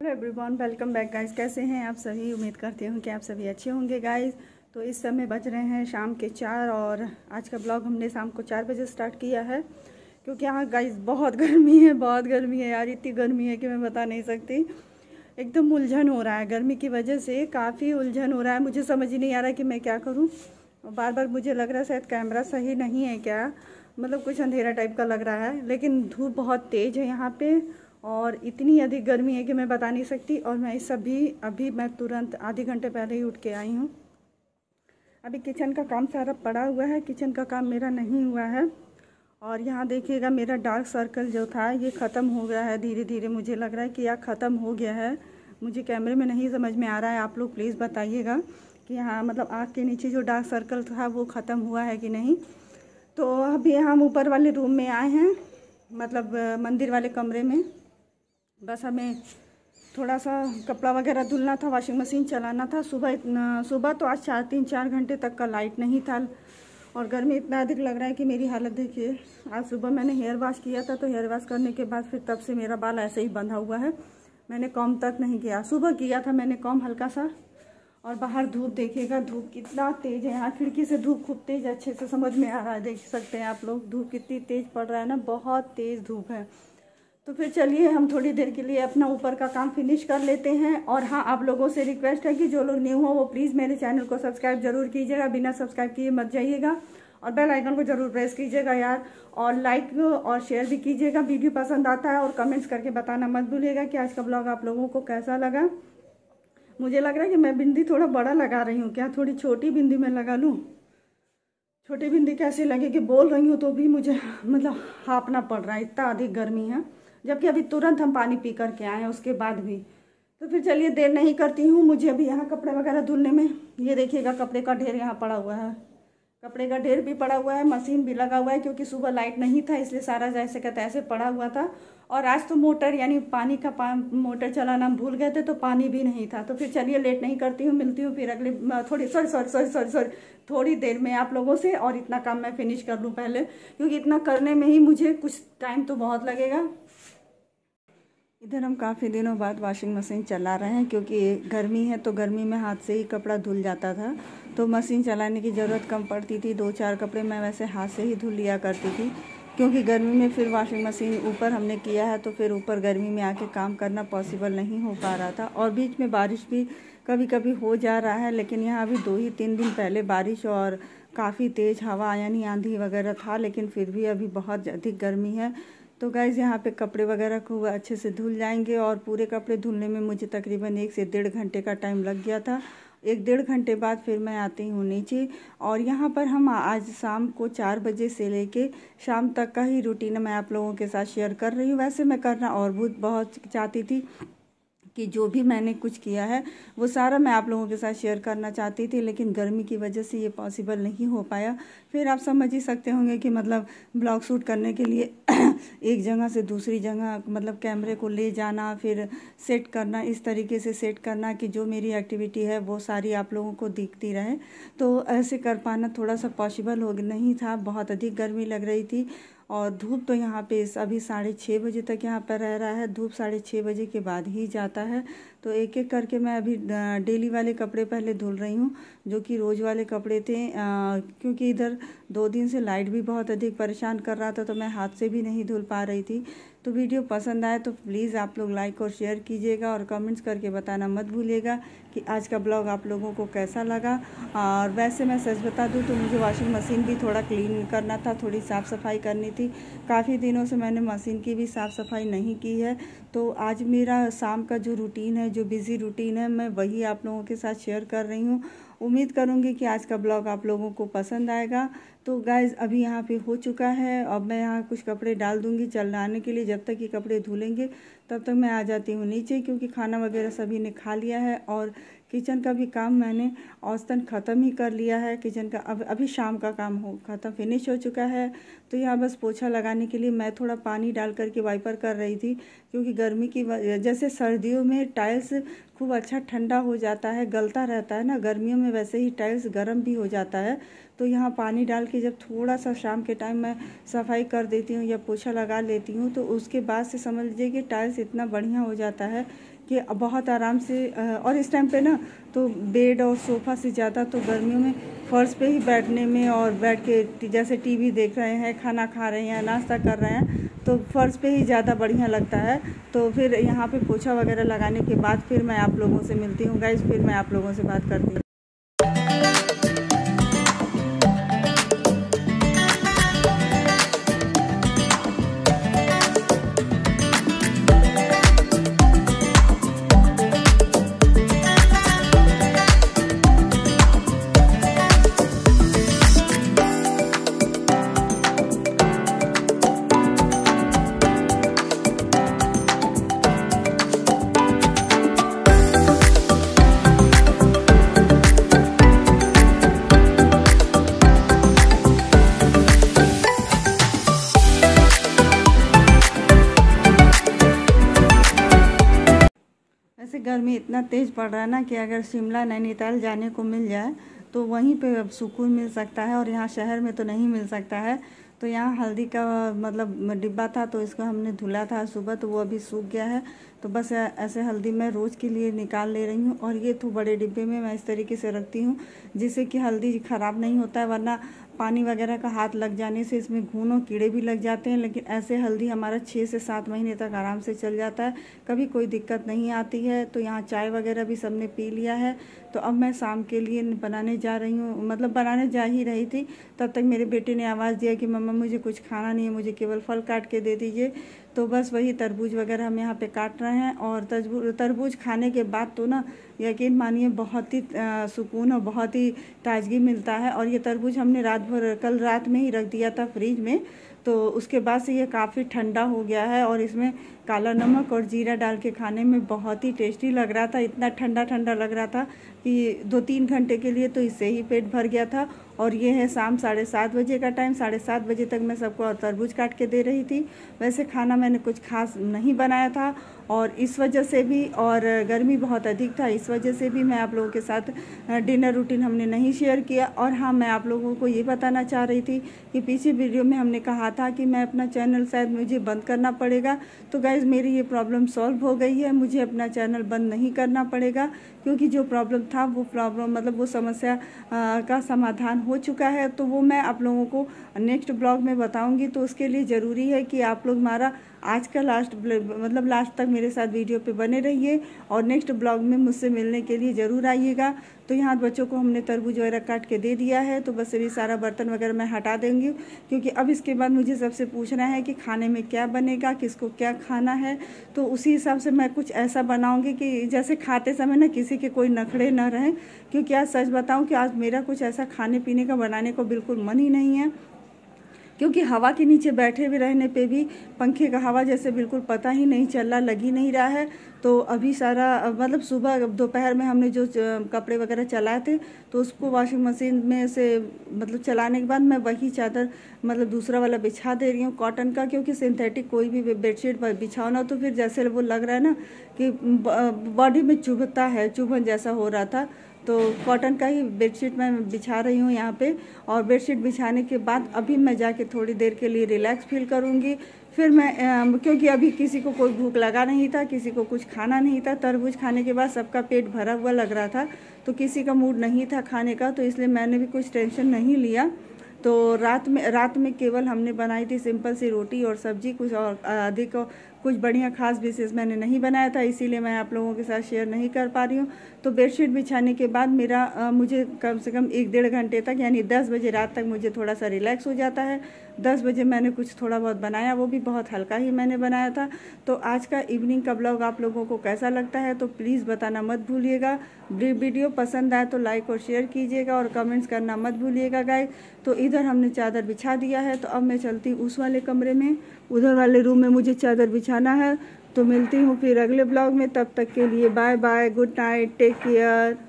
Hello everyone welcome back guys कैसे हैं आप सभी? उम्मीद करती हूँ कि आप सभी अच्छे होंगे गाइस तो इस समय बज रहे हैं शाम के चार और आज का ब्लॉग हमने शाम को चार बजे स्टार्ट किया है। क्योंकि यहाँ गाइस बहुत गर्मी है, बहुत गर्मी है यार. इतनी गर्मी है कि मैं बता नहीं सकती। एकदम उलझन हो रहा है गर्मी की वजह से, काफ़ी उलझन हो रहा है. मुझे समझ ही नहीं आ रहा कि मैं क्या करूँ। बार बार मुझे लग रहा है शायद कैमरा सही नहीं है क्या? मतलब कुछ अंधेरा टाइप का लग रहा है, लेकिन धूप बहुत तेज़ है यहाँ पे। और इतनी अधिक गर्मी है कि मैं बता नहीं सकती और मैं इस अभी अभी मैं तुरंत आधे घंटे पहले ही उठ के आई हूँ। अभी किचन का काम सारा पड़ा हुआ है, किचन का काम मेरा नहीं हुआ है। और यहाँ देखिएगा मेरा डार्क सर्कल जो था, ये ख़त्म हो गया है धीरे धीरे मुझे लग रहा है कि यह ख़त्म हो गया है। मुझे कैमरे में नहीं समझ में आ रहा है। आप लोग प्लीज़ बताइएगा कि हाँ मतलब आँख के नीचे जो डार्क सर्कल था, वो ख़त्म हुआ है कि नहीं। तो अभी हम ऊपर वाले रूम में आए हैं मतलब मंदिर वाले कमरे में। बस हमें थोड़ा सा कपड़ा वगैरह धुलना था वॉशिंग मशीन चलाना था। सुबह इतना, सुबह तो आज चार, तीन, चार घंटे तक का लाइट नहीं था। और गर्मी इतना अधिक लग रहा है कि मेरी हालत देखिए, आज सुबह मैंने हेयर वॉश किया था तो हेयर वॉश करने के बाद फिर तब से मेरा बाल ऐसे ही बंधा हुआ है। मैंने कॉम तक नहीं किया। सुबह किया था मैंने कॉम हल्का सा और बाहर धूप देखिएगा, धूप कितना तेज़ है यहाँ। खिड़की से धूप खूब तेज़, अच्छे से समझ में आ रहा है, देख सकते हैं आप लोग। धूप कितनी तेज़ पड़ रहा है ना, बहुत तेज़ धूप है। तो फिर चलिए हम थोड़ी देर के लिए अपना ऊपर का काम फिनिश कर लेते हैं। और हाँ आप लोगों से रिक्वेस्ट है कि जो लोग न्यू हो, वो प्लीज़ मेरे चैनल को सब्सक्राइब ज़रूर कीजिएगा। बिना सब्सक्राइब किए मत जाइएगा। और बेल आइकन को ज़रूर प्रेस कीजिएगा यार। और लाइक और शेयर भी कीजिएगा। वीडियो पसंद आता है और कमेंट्स करके बताना मत भूलिएगा कि आज का ब्लॉग आप लोगों को कैसा लगा। मुझे लग रहा है कि मैं बिंदी थोड़ा बड़ा लगा रही हूँ क्या? थोड़ी छोटी बिंदी में लगा लूँ। छोटी बिंदी कैसे लगे कि बोल रही हूँ तो भी मुझे मतलब हाँपना पड़ रहा है। इतना अधिक गर्मी है। जबकि अभी तुरंत हम पानी पी करके आए हैं उसके बाद भी। तो फिर चलिए देर नहीं करती हूँ मुझे अभी यहाँ कपड़े वगैरह धुलने में। ये देखिएगा कपड़े का ढेर यहाँ पड़ा हुआ है। कपड़े का ढेर भी पड़ा हुआ है मशीन भी लगा हुआ है क्योंकि सुबह लाइट नहीं था इसलिए सारा जैसे कहते ऐसे पड़ा हुआ था। और आज तो मोटर यानी पानी का पा, मोटर चलाना भूल गए थे तो पानी भी नहीं था। तो फिर चलिए लेट नहीं करती हूँ मिलती हूँ फिर अगले थोड़ी sorry sorry sorry sorry sorry थोड़ी देर में आप लोगों से और इतना काम मैं फिनिश कर लूँ पहले। क्योंकि इतना करने में ही मुझे कुछ टाइम तो बहुत लगेगा। इधर हम काफ़ी दिनों बाद वॉशिंग मशीन चला रहे हैं क्योंकि गर्मी है तो गर्मी में हाथ से ही कपड़ा धुल जाता था। तो मशीन चलाने की ज़रूरत कम पड़ती थी। दो चार कपड़े मैं वैसे हाथ से ही धुल लिया करती थी क्योंकि गर्मी में फिर वॉशिंग मशीन ऊपर हमने किया है तो फिर ऊपर गर्मी में आके काम करना पॉसिबल नहीं हो पा रहा था। और बीच में बारिश भी कभी कभी हो जा रहा है लेकिन यहाँ अभी दो ही तीन दिन पहले बारिश और काफ़ी तेज़ हवा यानी आंधी वगैरह था लेकिन फिर भी अभी बहुत अधिक गर्मी है। तो गाइज़ यहाँ पे कपड़े वगैरह को अच्छे से धुल जाएँगे और पूरे कपड़े धुलने में मुझे तकरीबन एक से डेढ़ घंटे का टाइम लग गया था। एक डेढ़ घंटे बाद फिर मैं आती हूँ नीचे और यहाँ पर हम आज शाम को चार बजे से लेके शाम तक का ही रूटीन मैं आप लोगों के साथ शेयर कर रही हूँ। वैसे मैं करना और बहुत बहुत चाहती थी कि जो भी मैंने कुछ किया है, वो सारा मैं आप लोगों के साथ शेयर करना चाहती थी, लेकिन गर्मी की वजह से ये पॉसिबल नहीं हो पाया। फिर आप समझ ही सकते होंगे कि मतलब ब्लॉग शूट करने के लिए एक जगह से दूसरी जगह मतलब कैमरे को ले जाना, फिर सेट करना, इस तरीके से सेट करना कि जो मेरी एक्टिविटी है, वो सारी आप लोगों को दिखती रहे। तो ऐसे कर पाना थोड़ा सा पॉसिबल हो नहीं था, बहुत अधिक गर्मी लग रही थी। और धूप तो यहाँ पे अभी साढ़े छः बजे तक यहाँ पर रह रहा है। धूप साढ़े छः बजे के बाद ही जाता है। तो एक एक करके मैं अभी डेली वाले कपड़े पहले धुल रही हूँ, जो कि रोज़ वाले कपड़े थे। क्योंकि इधर दो दिन से लाइट भी बहुत अधिक परेशान कर रहा था तो मैं हाथ से भी नहीं धुल पा रही थी। तो वीडियो पसंद आए तो प्लीज़ आप लोग लाइक और शेयर कीजिएगा और कमेंट्स करके बताना मत भूलिएगा कि आज का ब्लॉग आप लोगों को कैसा लगा। और वैसे मैं सच बता दूँ तो मुझे वॉशिंग मशीन भी थोड़ा क्लीन करना था, थोड़ी साफ़ सफ़ाई करनी थी। काफ़ी दिनों से मैंने मशीन की भी साफ़ सफ़ाई नहीं की है। तो आज मेरा शाम का जो रूटीन है, जो बिज़ी रूटीन है, मैं वही आप लोगों के साथ शेयर कर रही हूँ। उम्मीद करूँगी कि आज का ब्लॉग आप लोगों को पसंद आएगा। तो गाइज़ अभी यहाँ पे हो चुका है। अब मैं यहाँ कुछ कपड़े डाल दूँगी चलाने के लिए। जब तक ये कपड़े धुलेंगे, तब तक मैं आ जाती हूँ नीचे क्योंकि खाना वगैरह सभी ने खा लिया है और किचन का भी काम मैंने औसतन ख़त्म ही कर लिया है। किचन का अब, अभी शाम का काम हो, ख़त्म फिनिश हो चुका है। तो यहाँ बस पोछा लगाने के लिए मैं थोड़ा पानी डाल करके वाइपर कर रही थी, क्योंकि गर्मी की जैसे सर्दियों में टाइल्स खूब अच्छा ठंडा हो जाता है, गलता रहता है ना, गर्मियों में वैसे ही टाइल्स गर्म भी हो जाता है। तो यहाँ पानी डाल के जब थोड़ा सा शाम के टाइम मैं सफ़ाई कर देती हूँ या पोछा लगा लेती हूँ तो उसके बाद से समझ लीजिए कि टाइल्स इतना बढ़िया हो जाता है कि बहुत आराम से और इस टाइम पे ना तो बेड और सोफ़ा से ज़्यादा तो गर्मियों में फर्श पे ही बैठने में और बैठ के जैसे टीवी देख रहे हैं, खाना खा रहे हैं, नाश्ता कर रहे हैं तो फर्श पे ही ज़्यादा बढ़िया लगता है। तो फिर यहाँ पे पोछा वगैरह लगाने के बाद फिर मैं आप लोगों से मिलती हूँ। गाइज़ फिर मैं आप लोगों से बात करती हूँ। गर्मी इतना तेज़ पड़ रहा है ना कि अगर शिमला नैनीताल जाने को मिल जाए तो वहीं पे अब सुकून मिल सकता है और यहाँ शहर में तो नहीं मिल सकता है। तो यहाँ हल्दी का मतलब डिब्बा था तो इसको हमने धुला था सुबह तो वो अभी सूख गया है। तो बस ऐसे हल्दी मैं रोज़ के लिए निकाल ले रही हूँ और ये तो बड़े डिब्बे में मैं इस तरीके से रखती हूँ, जिससे कि हल्दी ख़राब नहीं होता है, वरना पानी वगैरह का हाथ लग जाने से इसमें घून और कीड़े भी लग जाते हैं, लेकिन ऐसे हल्दी हमारा छः से सात महीने तक आराम से चल जाता है। कभी कोई दिक्कत नहीं आती है तो यहाँ चाय वगैरह भी सबने पी लिया है। तो अब मैं शाम के लिए बनाने जा रही हूँ मतलब बनाने जा ही रही थी। तब तक मेरे बेटे ने आवाज़ दिया कि मम्मा मुझे कुछ खाना नहीं है, मुझे केवल फल काट के दे दीजिए। तो बस वही तरबूज वगैरह हम यहाँ पे काट रहे हैं और तरबूज खाने के बाद तो ना यकीन मानिए बहुत ही सुकून और बहुत ही ताजगी मिलता है और ये तरबूज हमने रात भर, कल रात में ही रख दिया था फ्रिज में। तो उसके बाद से ये काफ़ी ठंडा हो गया है और इसमें काला नमक और जीरा डाल के खाने में बहुत ही टेस्टी लग रहा था। इतना ठंडा ठंडा लग रहा था कि दो तीन घंटे के लिए तो इससे ही पेट भर गया था। और ये है शाम साढ़े सात बजे का टाइम। साढ़े सात बजे तक मैं सबको तरबूज काट के दे रही थी। वैसे खाना मैंने कुछ खास नहीं बनाया था और इस वजह से भी और गर्मी बहुत अधिक था। इस वजह से भी मैं आप लोगों के साथ डिनर रूटीन हमने नहीं शेयर किया। और हाँ मैं आप लोगों को ये बताना चाह रही थी कि पीछे वीडियो में हमने कहा था कि मैं अपना चैनल शायद मुझे बंद करना पड़ेगा। तो गाइज़ मेरी ये प्रॉब्लम सॉल्व हो गई है। मुझे अपना चैनल बंद नहीं करना पड़ेगा क्योंकि जो प्रॉब्लम था वो प्रॉब्लम मतलब वो समस्या आ, का समाधान हो चुका है। तो वो मैं आप लोगों को नेक्स्ट ब्लॉग में बताऊँगी। तो उसके लिए ज़रूरी है कि आप लोग हमारा आज का लास्ट मतलब लास्ट तक मेरे साथ वीडियो पे बने रहिए और नेक्स्ट ब्लॉग में मुझसे मिलने के लिए ज़रूर आइएगा। तो यहाँ बच्चों को हमने तरबूज वगैरह काट के दे दिया है तो बस अभी सारा बर्तन वगैरह मैं हटा देंगी, क्योंकि अब इसके बाद मुझे सबसे पूछना है कि खाने में क्या बनेगा, किसको क्या खाना है। तो उसी हिसाब से मैं कुछ ऐसा बनाऊँगी कि जैसे खाते समय ना किसी के कोई नखड़े न रहें, क्योंकि आज सच बताऊँ कि आज मेरा कुछ ऐसा खाने पीने का बनाने को बिल्कुल मन ही नहीं है। क्योंकि हवा के नीचे बैठे हुए रहने पे भी पंखे का हवा जैसे बिल्कुल पता ही नहीं चल रहा, लग ही नहीं रहा है। तो अभी सारा मतलब सुबह दोपहर में हमने जो कपड़े वगैरह चलाए थे तो उसको वॉशिंग मशीन में से मतलब चलाने के बाद मैं वही चादर मतलब दूसरा वाला बिछा दे रही हूँ कॉटन का, क्योंकि सिंथेटिक कोई भी बेडशीट बिछाओ ना तो फिर जैसे वो लग रहा है ना कि बॉडी में चुभता है, चुभन जैसा हो रहा था। तो कॉटन का ही बेडशीट मैं बिछा रही हूँ यहाँ पे और बेडशीट बिछाने के बाद अभी मैं जाके थोड़ी देर के लिए रिलैक्स फील करूँगी। फिर मैं क्योंकि अभी किसी को कोई भूख लगा नहीं था, किसी को कुछ खाना नहीं था, तरबूज खाने के बाद सबका पेट भरा हुआ लग रहा था तो किसी का मूड नहीं था खाने का तो इसलिए मैंने भी कुछ टेंशन नहीं लिया। तो रात में रात में केवल हमने बनाई थी सिंपल सी रोटी और सब्ज़ी, कुछ और अधिक कुछ बढ़िया खास विशेष मैंने नहीं बनाया था इसीलिए मैं आप लोगों के साथ शेयर नहीं कर पा रही हूँ। तो बेडशीट बिछाने के बाद मेरा आ, मुझे कम से कम एक डेढ़ घंटे तक यानी दस बजे रात तक मुझे थोड़ा सा रिलैक्स हो जाता है। दस बजे मैंने कुछ थोड़ा बहुत बनाया वो भी बहुत हल्का ही मैंने बनाया था। तो आज का इवनिंग का ब्लॉग आप लोगों को कैसा लगता है तो प्लीज़ बताना मत भूलिएगा। वीडियो पसंद आए तो लाइक और शेयर कीजिएगा और कमेंट्स करना मत भूलिएगा गाय तो इधर हमने चादर बिछा दिया है तो अब मैं चलती हूँ उस वाले कमरे में। उधर वाले रूम में मुझे चादर बिछाना है। तो मिलती हूँ फिर अगले ब्लॉग में। तब तक के लिए bye bye good night, take care.